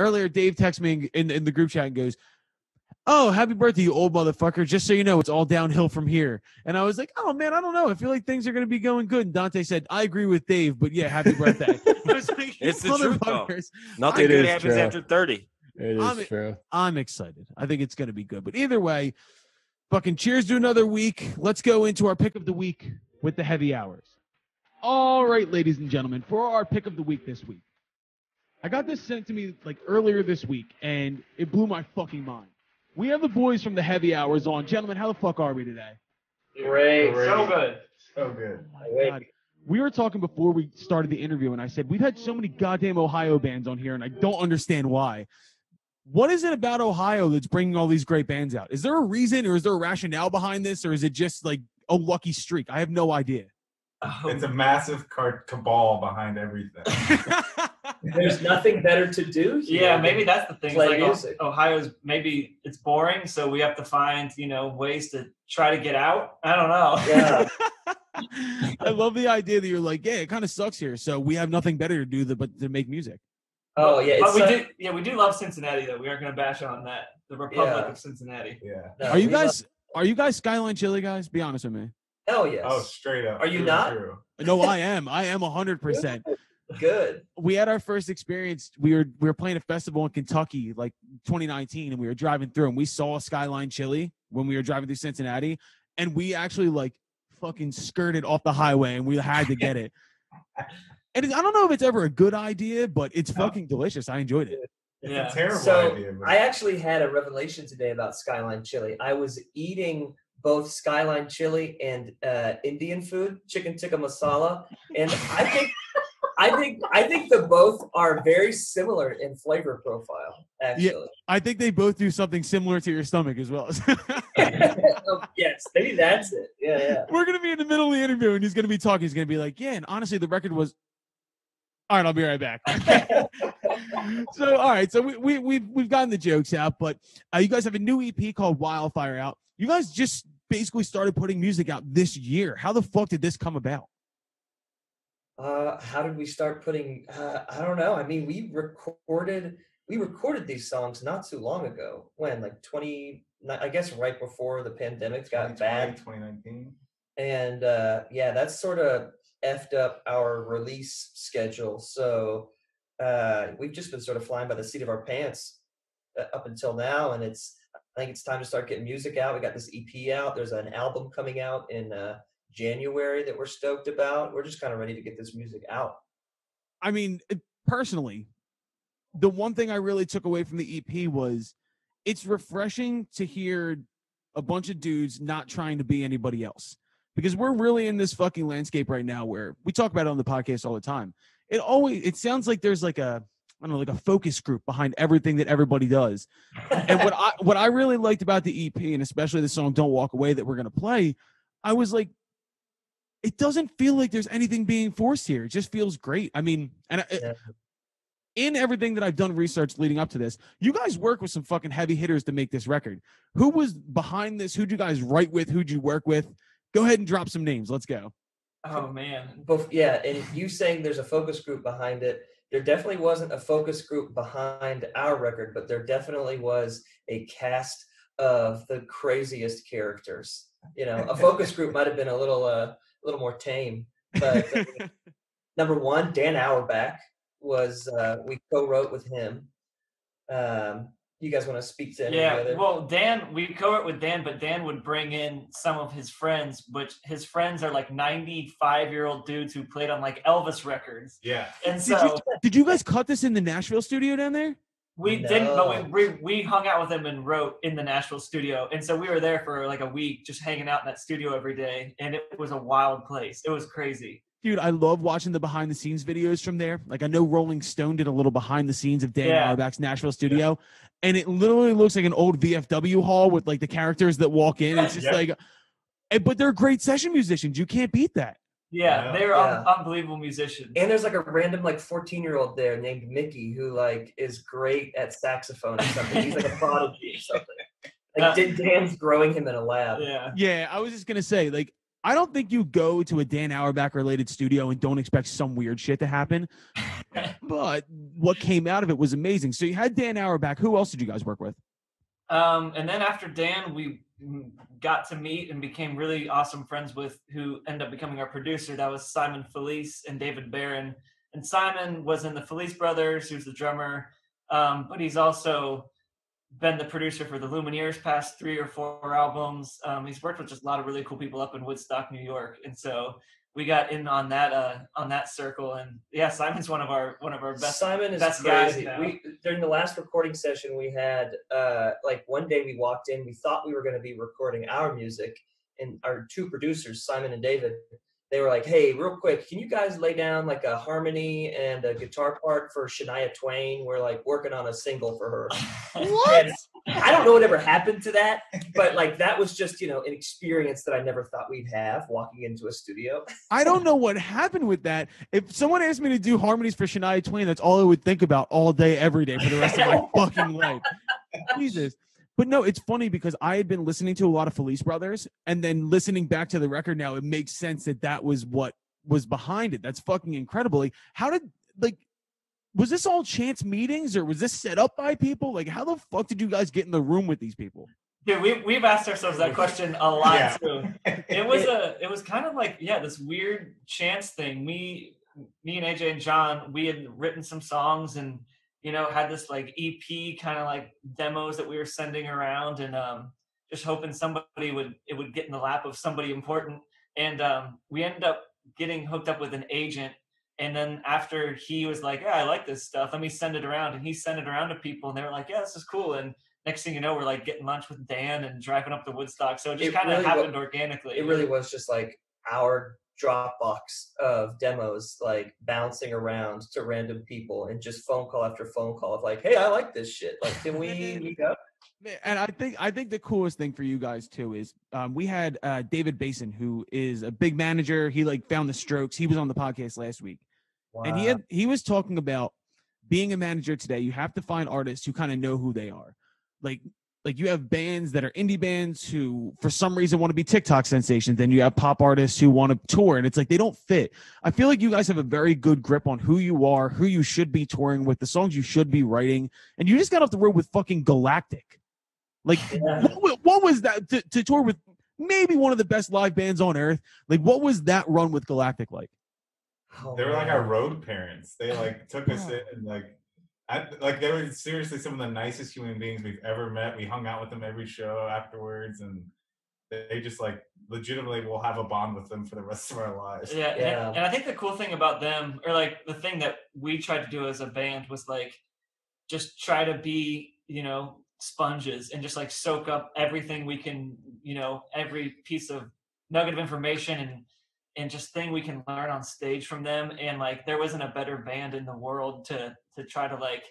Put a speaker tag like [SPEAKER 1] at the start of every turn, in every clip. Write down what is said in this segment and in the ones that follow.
[SPEAKER 1] earlier Dave texted me in in the group chat and goes, "Oh, happy birthday, you old motherfucker! Just so you know, it's all downhill from here." And I was like, "Oh man, I don't know. I feel like things are gonna be going good." And Dante said, "I agree with Dave, but yeah, happy birthday." I was like,
[SPEAKER 2] It's
[SPEAKER 1] "You
[SPEAKER 2] the truth, though.
[SPEAKER 1] motherfuckers."
[SPEAKER 2] Nothing
[SPEAKER 3] It
[SPEAKER 2] good happens
[SPEAKER 3] true.
[SPEAKER 2] after 30.
[SPEAKER 3] It is
[SPEAKER 1] I'm-
[SPEAKER 3] true.
[SPEAKER 1] I'm excited. I think it's going to be good. But either way, fucking cheers to another week. Let's go into our pick of the week with the heavy hours. All right, ladies and gentlemen, for our pick of the week this week, I got this sent to me like earlier this week, and it blew my fucking mind. We have the boys from the heavy hours on. Gentlemen, how the fuck are we today?
[SPEAKER 4] Great.
[SPEAKER 5] So good.
[SPEAKER 4] So good.
[SPEAKER 1] Oh my God. We were talking before we started the interview, and I said we've had so many goddamn Ohio bands on here, and I don't understand why. What is it about Ohio that's bringing all these great bands out? Is there a reason, or is there a rationale behind this, or is it just like a lucky streak? I have no idea.
[SPEAKER 4] Um, it's a massive car- cabal behind everything.
[SPEAKER 5] There's nothing better to do. Here
[SPEAKER 6] Yeah, maybe that's the thing. It's like oh,
[SPEAKER 5] music.
[SPEAKER 6] Ohio's maybe it's boring, so we have to find you know ways to try to get out. I don't know.
[SPEAKER 5] Yeah.
[SPEAKER 1] I love the idea that you're like, yeah, it kind of sucks here, so we have nothing better to do than, but to make music.
[SPEAKER 5] Oh yeah.
[SPEAKER 6] but we do. Yeah, we do love Cincinnati though. We aren't going to bash on that. The Republic
[SPEAKER 5] Yeah.
[SPEAKER 6] of Cincinnati.
[SPEAKER 4] Yeah.
[SPEAKER 5] no,
[SPEAKER 1] Are you
[SPEAKER 5] we love-
[SPEAKER 1] guys? Are you guys Skyline Chili guys? Be honest with me.
[SPEAKER 5] Hell yes.
[SPEAKER 4] Oh, straight up.
[SPEAKER 5] Are you
[SPEAKER 4] True,
[SPEAKER 5] not?
[SPEAKER 4] True.
[SPEAKER 1] No, I am. I am hundred percent.
[SPEAKER 5] Good.
[SPEAKER 1] we had our first experience. We were we were playing a festival in Kentucky, like 2019, and we were driving through, and we saw Skyline Chili when we were driving through Cincinnati, and we actually like fucking skirted off the highway, and we had to get it. And it- I don't know if it's ever a good idea, but it's
[SPEAKER 4] No.
[SPEAKER 1] fucking delicious. I enjoyed it.
[SPEAKER 4] It's
[SPEAKER 6] Yeah.
[SPEAKER 4] a terrible
[SPEAKER 5] So,
[SPEAKER 4] idea.
[SPEAKER 5] I actually had a revelation today about Skyline Chili. I was eating both Skyline Chili and uh, Indian food, chicken tikka masala, and I think. I think I think the both are very similar in flavor profile. Actually,
[SPEAKER 1] I think they both do something similar to your stomach as well.
[SPEAKER 5] Yes, maybe that's it. Yeah, yeah.
[SPEAKER 1] We're gonna be in the middle of the interview, and he's gonna be talking. He's gonna be like, "Yeah," and honestly, the record was. All right, I'll be right back. so, all right, so we we we've we've gotten the jokes out, but uh, you guys have a new EP called Wildfire out. You guys just basically started putting music out this year. How the fuck did this come about?
[SPEAKER 5] Uh, how did we start putting? Uh, I don't know. I mean, we recorded we recorded these songs not too long ago. When like twenty, I guess right before the pandemic got
[SPEAKER 4] 2020,
[SPEAKER 5] bad,
[SPEAKER 4] 2019.
[SPEAKER 5] and uh, yeah, that's sort of effed up our release schedule. So uh, we've just been sort of flying by the seat of our pants uh, up until now, and it's I think it's time to start getting music out. We got this EP out. There's an album coming out in uh, January that we're stoked about. We're just kind of ready to get this music out.
[SPEAKER 1] I mean, personally, the one thing I really took away from the EP was it's refreshing to hear a bunch of dudes not trying to be anybody else. Because we're really in this fucking landscape right now where we talk about it on the podcast all the time. It always it sounds like there's like a I don't know, like a focus group behind everything that everybody does. And what I what I really liked about the EP and especially the song Don't Walk Away that we're gonna play, I was like, it doesn't feel like there's anything being forced here. It just feels great. I mean, and I,
[SPEAKER 5] Yeah.
[SPEAKER 1] in everything that I've done research leading up to this, you guys work with some fucking heavy hitters to make this record. Who was behind this? Who'd you guys write with? Who'd you work with? Go ahead and drop some names. Let's go.
[SPEAKER 6] Oh man.
[SPEAKER 5] Both, yeah, and you saying there's a focus group behind it. There definitely wasn't a focus group behind our record, but there definitely was a cast of the craziest characters. You know, a focus group might have been a little, uh, a little more tame. But number one, Dan Auerbach was uh, we co-wrote with him. Um, you guys want to speak to any
[SPEAKER 6] Yeah,
[SPEAKER 5] other?
[SPEAKER 6] well, Dan, we co-wrote with Dan, but Dan would bring in some of his friends, which his friends are like 95 year old dudes who played on like Elvis records.
[SPEAKER 4] Yeah.
[SPEAKER 6] And
[SPEAKER 1] Did
[SPEAKER 6] so
[SPEAKER 1] you did you guys cut this in the Nashville studio down there?
[SPEAKER 6] We didn't, but we, we we hung out with him and wrote in the Nashville studio. And so we were there for like a week, just hanging out in that studio every day, and it was a wild place. It was crazy.
[SPEAKER 1] Dude, I love watching the behind the scenes videos from there. Like I know Rolling Stone did a little behind the scenes of Dan
[SPEAKER 6] Yeah.
[SPEAKER 1] Auerbach's Nashville studio, and it literally looks like an old VFW hall with like the characters that walk in. It's just
[SPEAKER 4] Yeah.
[SPEAKER 1] like, eh, but they're great session musicians. You can't beat that.
[SPEAKER 6] Yeah,
[SPEAKER 4] Yeah.
[SPEAKER 6] they're
[SPEAKER 5] Yeah.
[SPEAKER 6] Un- unbelievable musicians.
[SPEAKER 5] And there's like a random like 14 year old there named Mickey who like is great at saxophone or something. He's like a prodigy or something. Like
[SPEAKER 6] Uh,
[SPEAKER 5] Dan's growing him in a lab.
[SPEAKER 6] yeah.
[SPEAKER 1] Yeah, I was just gonna say, like, I don't think you go to a Dan Auerbach related studio and don't expect some weird shit to happen. but what came out of it was amazing. So you had Dan Auerbach. Who else did you guys work with?
[SPEAKER 6] Um, and then after Dan, we got to meet and became really awesome friends with who ended up becoming our producer. That was Simon Felice and David Baron. And Simon was in the Felice Brothers, who's the drummer, um, but he's also been the producer for the Lumineers past three or four albums. Um, he's worked with just a lot of really cool people up in Woodstock, New York, and so we got in on that uh, on that circle. And yeah, Simon's one of our one of our best.
[SPEAKER 5] Simon is
[SPEAKER 6] best guys
[SPEAKER 5] crazy.
[SPEAKER 6] now.
[SPEAKER 5] We during the last recording session we had uh like one day we walked in, we thought we were gonna be recording our music and our two producers, Simon and David, they were like, Hey, real quick, can you guys lay down like a harmony and a guitar part for Shania Twain? We're like working on a single for her. And I don't know what ever happened to that, but like that was just, you know, an experience that I never thought we'd have walking into a studio.
[SPEAKER 1] I don't know what happened with that. If someone asked me to do harmonies for Shania Twain, that's all I would think about all day, every day for the rest of my fucking life. Jesus. But no, it's funny because I had been listening to a lot of Felice Brothers, and then listening back to the record now, it makes sense that that was what was behind it. That's fucking incredible. Like, how did like was this all chance meetings or was this set up by people? Like, how the fuck did you guys get in the room with these people?
[SPEAKER 6] Dude, we we've asked ourselves that question a lot
[SPEAKER 4] Yeah.
[SPEAKER 6] too. It was a it was kind of like yeah, this weird chance thing. Me me and AJ and John, we had written some songs and you know had this like EP kind of like demos that we were sending around and um just hoping somebody would it would get in the lap of somebody important. And um we ended up getting hooked up with an agent and then after he was like, Yeah, I like this stuff, let me send it around. And he sent it around to people and they were like, Yeah, this is cool. And next thing you know, we're like getting lunch with Dan and driving up to Woodstock. So it just kind of
[SPEAKER 5] really wa-
[SPEAKER 6] happened organically.
[SPEAKER 5] it really was just like our Dropbox of demos like bouncing around to random people and just phone call after phone call of like, hey, I like this shit. Like, can we meet up?
[SPEAKER 1] And I think I think the coolest thing for you guys too is um, we had uh, David Basin, who is a big manager. He like found the Strokes. He was on the podcast last week, and he had he was talking about being a manager today. You have to find artists who kind of know who they are. Like like you have bands that are indie bands who for some reason want to be TikTok sensations. Then you have pop artists who want to tour, and it's like they don't fit. I feel like you guys have a very good grip on who you are, who you should be touring with, the songs you should be writing, and you just got off the road with fucking Galactic. Like
[SPEAKER 5] Yeah.
[SPEAKER 1] what, what was that to, to tour with maybe one of the best live bands on earth? Like, what was that run with Galactic like?
[SPEAKER 5] Oh,
[SPEAKER 4] They were like our road parents. They like took us oh. in and like, I, like they were seriously some of the nicest human beings we've ever met. We hung out with them every show afterwards, and they just like legitimately will have a bond with them for the rest of our lives.
[SPEAKER 6] Yeah, and-
[SPEAKER 5] Yeah.
[SPEAKER 6] And, I think the cool thing about them, or like the thing that we tried to do as a band, was like just try to be, you know, sponges and just like soak up everything we can, you know, every piece of nugget of information and and just thing we can learn on stage from them. And like there wasn't a better band in the world to to try to like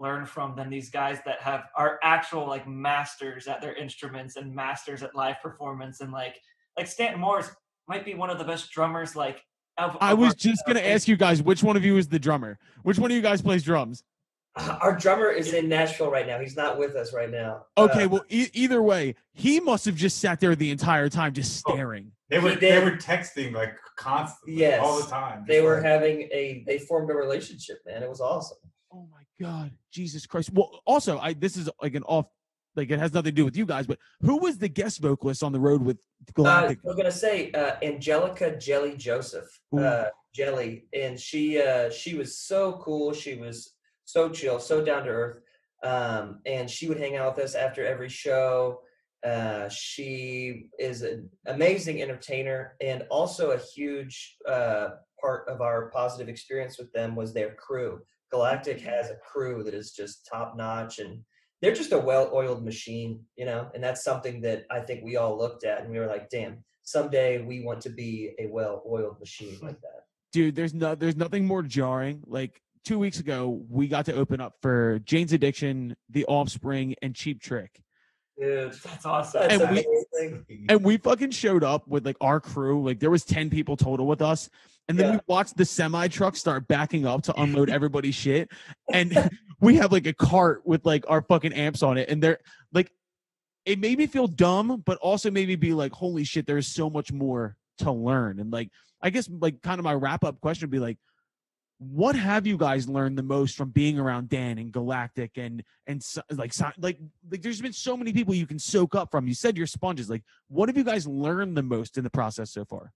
[SPEAKER 6] learn from than these guys that have are actual like masters at their instruments and masters at live performance and like like Stanton Moore might be one of the best drummers like of,
[SPEAKER 1] I
[SPEAKER 6] of
[SPEAKER 1] was
[SPEAKER 6] our-
[SPEAKER 1] just gonna ask you guys which one of you is the drummer. Which one of you guys plays drums?
[SPEAKER 5] Our drummer is in Nashville right now. He's not with us right now.
[SPEAKER 1] Okay,
[SPEAKER 5] Uh,
[SPEAKER 1] well, e- either way, he must have just sat there the entire time, just
[SPEAKER 4] Oh.
[SPEAKER 1] staring.
[SPEAKER 4] They were they were texting like constantly, all the time.
[SPEAKER 5] they were
[SPEAKER 4] like-
[SPEAKER 5] having a they formed a relationship, man. It was awesome.
[SPEAKER 1] Oh my god, Jesus Christ! Well, also, I this is like an off, like it has nothing to do with you guys, but who was the guest vocalist on the road with
[SPEAKER 5] Uh,
[SPEAKER 1] Galactic?
[SPEAKER 5] we're gonna say uh, Anjelika Jelly Joseph,
[SPEAKER 1] Ooh.
[SPEAKER 5] uh, Jelly, and she uh, she was so cool. She was so chill, so down to earth, um, and she would hang out with us after every show. Uh, she is an amazing entertainer, and also a huge uh, part of our positive experience with them was their crew. Galactic has a crew that is just top notch, and they're just a well-oiled machine, you know, and that's something that I think we all looked at and we were like, damn, someday we want to be a well-oiled machine like that.
[SPEAKER 1] Dude, there's no, there's nothing more jarring. Like two weeks ago, we got to open up for Jane's Addiction, The Offspring, and Cheap Trick.
[SPEAKER 5] Dude,
[SPEAKER 6] That's awesome.
[SPEAKER 5] that's
[SPEAKER 1] And we-
[SPEAKER 5] amazing.
[SPEAKER 1] and we fucking showed up with like our crew like there was 10 people total with us and then
[SPEAKER 5] Yeah.
[SPEAKER 1] we watched the semi truck start backing up to unload everybody's shit and we have like a cart with like our fucking amps on it and they're like it made me feel dumb but also made me be like holy shit there's so much more to learn and like i guess like kind of my wrap up question would be like what have you guys learned the most from being around Dan and Galactic and and so- like so- like like there's been so many people you can soak up from. You said you're sponges. Like, what have you guys learned the most in the process so far?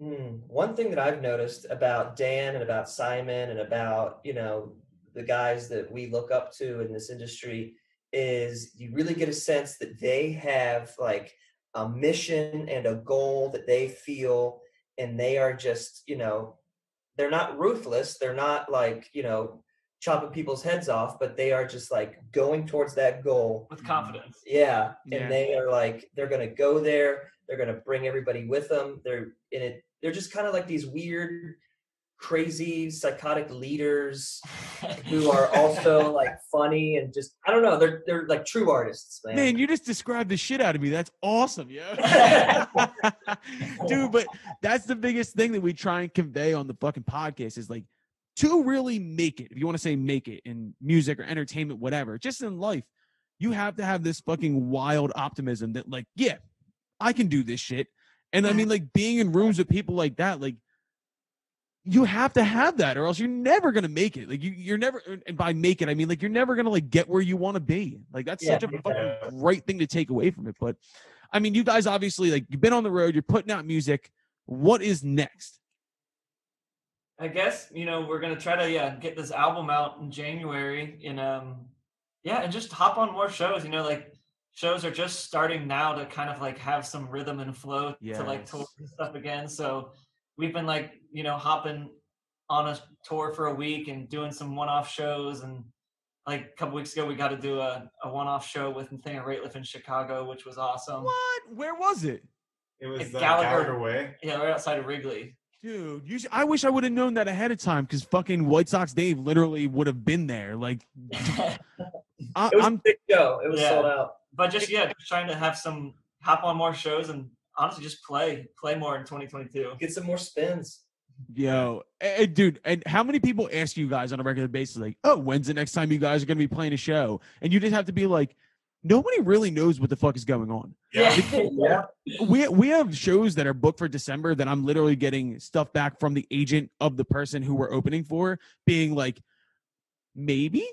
[SPEAKER 5] Hmm. One thing that I've noticed about Dan and about Simon and about, you know, the guys that we look up to in this industry is you really get a sense that they have like a mission and a goal that they feel and they are just, you know, they're not ruthless. They're not like, you know, chopping people's heads off, but they are just like going towards that goal
[SPEAKER 6] with confidence.
[SPEAKER 5] yeah,
[SPEAKER 1] Yeah.
[SPEAKER 5] and they are like they're gonna go there. They're gonna bring everybody with them. They're in it. They're just kind of like these weird, crazy, psychotic leaders who are also like funny and just I don't know. They're they're like true artists, man.
[SPEAKER 1] Man, you just described the shit out of me. That's awesome, yeah. Dude, but that's the biggest thing that we try and convey on the fucking podcast is like to really make it, if you want to say make it in music or entertainment, whatever, just in life, you have to have this fucking wild optimism that, like, yeah, I can do this shit. And I mean, like, being in rooms with people like that, like, you have to have that, or else you're never gonna make it. Like, you, you're never, and by make it, I mean, like, you're never gonna like get where you want to be. Like, that's
[SPEAKER 5] Yeah,
[SPEAKER 1] such a fucking great thing to take away from it. But I mean, you guys obviously like you've been on the road, you're putting out music. What is next?
[SPEAKER 6] I guess you know we're gonna try to yeah get this album out in January and um yeah and just hop on more shows. You know, like shows are just starting now to kind of like have some rhythm and flow to like
[SPEAKER 1] Yes.
[SPEAKER 6] tour and stuff again. So we've been like you know hopping on a tour for a week and doing some one-off shows and like a couple weeks ago we got to do a, a one-off show with Nathaniel Rateliff in Chicago, which was awesome.
[SPEAKER 1] What? Where was it?
[SPEAKER 4] It was
[SPEAKER 6] It's
[SPEAKER 4] uh,
[SPEAKER 6] Gallagher-
[SPEAKER 4] Gallagher Way.
[SPEAKER 6] Yeah, right outside of Wrigley.
[SPEAKER 1] Dude, you sh- I wish I would have known that ahead of time because fucking White Sox Dave literally would have been there. Like, I,
[SPEAKER 5] it was
[SPEAKER 1] I'm
[SPEAKER 5] a big show. It was
[SPEAKER 6] Yeah.
[SPEAKER 5] sold out.
[SPEAKER 6] but just yeah, just trying to have some hop on more shows and honestly just play play more in 2022.
[SPEAKER 5] Get some more spins.
[SPEAKER 1] yo, eh, eh, dude. And how many people ask you guys on a regular basis, like, oh, when's the next time you guys are gonna be playing a show? And you just have to be like, nobody really knows what the fuck is going on.
[SPEAKER 5] yeah. yeah.
[SPEAKER 1] we we have shows that are booked for December that I'm literally getting stuff back from the agent of the person who we're opening for, being like, maybe,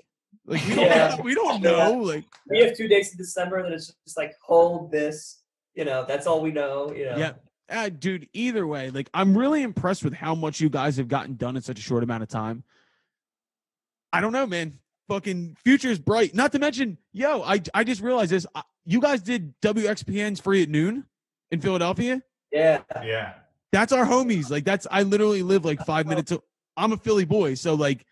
[SPEAKER 1] like we don't
[SPEAKER 5] Yeah.
[SPEAKER 1] we don't
[SPEAKER 5] Yeah.
[SPEAKER 1] know, like
[SPEAKER 5] We have two dates in December that it's just like hold this. You know, that's all we know. You know.
[SPEAKER 1] yeah. Uh, dude, either way, like I'm really impressed with how much you guys have gotten done in such a short amount of time. I don't know, man. Fucking future's bright. Not to mention, yo, I I just realized this. uh, You guys did WXPN's free at noon in Philadelphia.
[SPEAKER 5] Yeah.
[SPEAKER 4] Yeah.
[SPEAKER 1] That's our homies. Like that's I literally live like five minutes. To, I'm a Philly boy, so like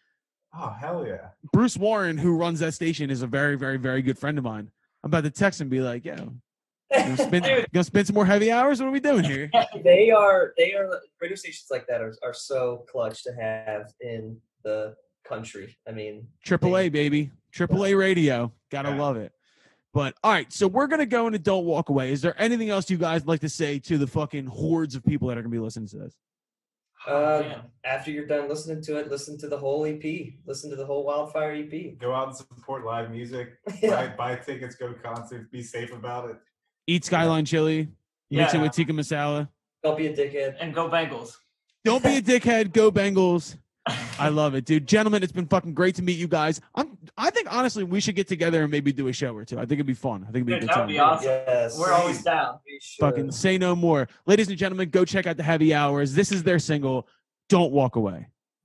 [SPEAKER 4] Oh hell yeah.
[SPEAKER 1] Bruce Warren, who runs that station, is a very, very, very good friend of mine. I'm about to text and be like, yo, gonna spend,
[SPEAKER 6] Dude.
[SPEAKER 1] gonna spend some more heavy hours? What are we doing here?
[SPEAKER 5] they are they are radio stations like that are, are so clutch to have in the country. I mean,
[SPEAKER 1] AAA A, baby. AAA A radio. Gotta
[SPEAKER 4] Yeah.
[SPEAKER 1] love it. But all right, so we're gonna go into Don't Walk Away. Is there anything else you guys like to say to the fucking hordes of people that are gonna be listening to this?
[SPEAKER 5] Uh,
[SPEAKER 6] man.
[SPEAKER 5] after you're done listening to it, listen to the whole EP. Listen to the whole Wildfire EP.
[SPEAKER 4] Go out and support live music.
[SPEAKER 5] Yeah.
[SPEAKER 4] Buy, buy tickets, go to concerts, be safe about it.
[SPEAKER 1] Eat Skyline Chili. Mix it
[SPEAKER 6] Yeah.
[SPEAKER 1] with tikka masala.
[SPEAKER 5] Don't be a dickhead.
[SPEAKER 6] and go Bengals.
[SPEAKER 1] Don't be a dickhead. Go Bengals. I love it, dude. Gentlemen, it's been fucking great to meet you guys. I'm. I think honestly, we should get together and maybe do a show or two. I think it'd be fun. I think it'd be a
[SPEAKER 6] Dude,
[SPEAKER 1] good
[SPEAKER 6] that would
[SPEAKER 1] time.
[SPEAKER 6] be awesome.
[SPEAKER 5] Yes.
[SPEAKER 6] We're always down.
[SPEAKER 5] We.
[SPEAKER 1] Fucking say no more, ladies and gentlemen. Go check out the Heavy Hours. This is their single. Don't walk away.